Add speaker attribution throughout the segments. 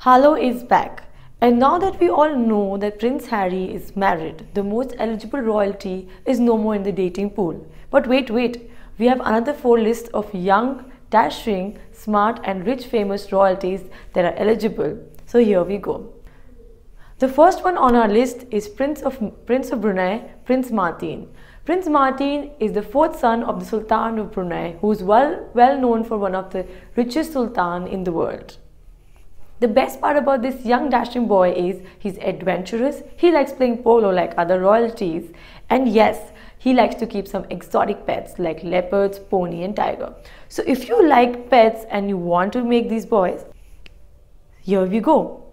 Speaker 1: Haalo is back. And now that we all know that Prince Harry is married, the most eligible royalty is no more in the dating pool. But wait, wait, we have another four lists of young, dashing, smart and rich famous royalties that are eligible. So here we go. The first one on our list is Prince of, Prince of Brunei, Prince Mateen. Prince Mateen is the fourth son of the Sultan of Brunei, who is well, well known for one of the richest sultan in the world. The best part about this young dashing boy is he's adventurous, he likes playing polo like other royalties, and yes, he likes to keep some exotic pets like leopards, pony and tiger. So if you like pets and you want to make these boys, here we go.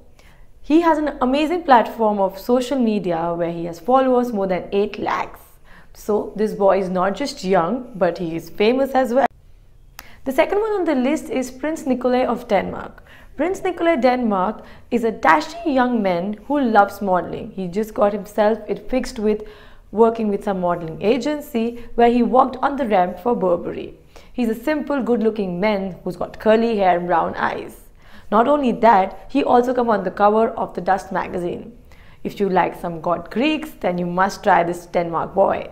Speaker 1: He has an amazing platform of social media where he has followers more than 8 lakhs. So this boy is not just young, but he is famous as well. The second one on the list is Prince Nikolai of Denmark. Prince Nikolai Denmark is a dashing young man who loves modeling. He just got himself it fixed with working with some modeling agency where he walked on the ramp for Burberry. He's a simple, good-looking man who's got curly hair and brown eyes. Not only that, he also come on the cover of the Dust magazine. If you like some god Greeks, then you must try this Denmark boy.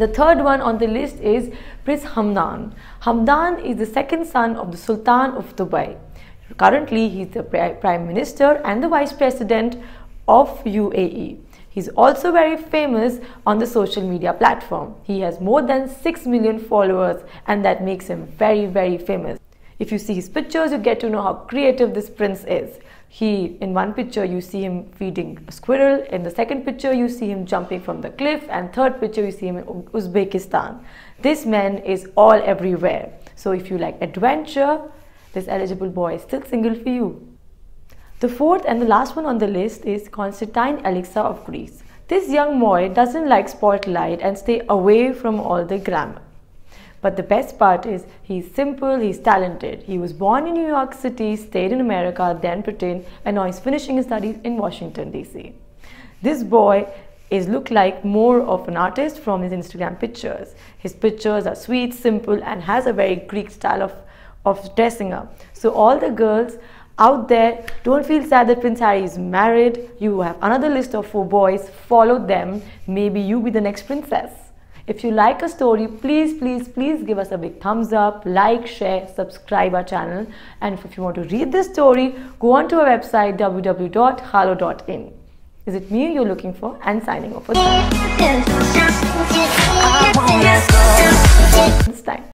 Speaker 1: The third one on the list is Prince Hamdan. Hamdan is the second son of the Sultan of Dubai. Currently, he is the Prime Minister and the Vice President of UAE. He's also very famous on the social media platform. He has more than 6 million followers and that makes him very, very famous. If you see his pictures, you get to know how creative this prince is. He, in one picture, you see him feeding a squirrel. In the second picture, you see him jumping from the cliff. And third picture, you see him in Uzbekistan. This man is all everywhere. So if you like adventure, this eligible boy is still single for you. The fourth and the last one on the list is Constantine Alexa of Greece. This young boy doesn't like spotlight and stay away from all the glamour. But the best part is he's simple, he's talented. He was born in New York City, stayed in America, then Britain, and now he's finishing his studies in Washington, D.C. This boy is look like more of an artist from his Instagram pictures. His pictures are sweet, simple, and has a very Greek style of, of dressing up. So all the girls out there, don't feel sad that Prince Harry is married. You have another list of four boys. Follow them. Maybe you be the next princess. If you like a story, please, please, please give us a big thumbs up, like, share, subscribe our channel. And if you want to read this story, go on to our website www.haalo.in. Is it me you're looking for? And signing off for time.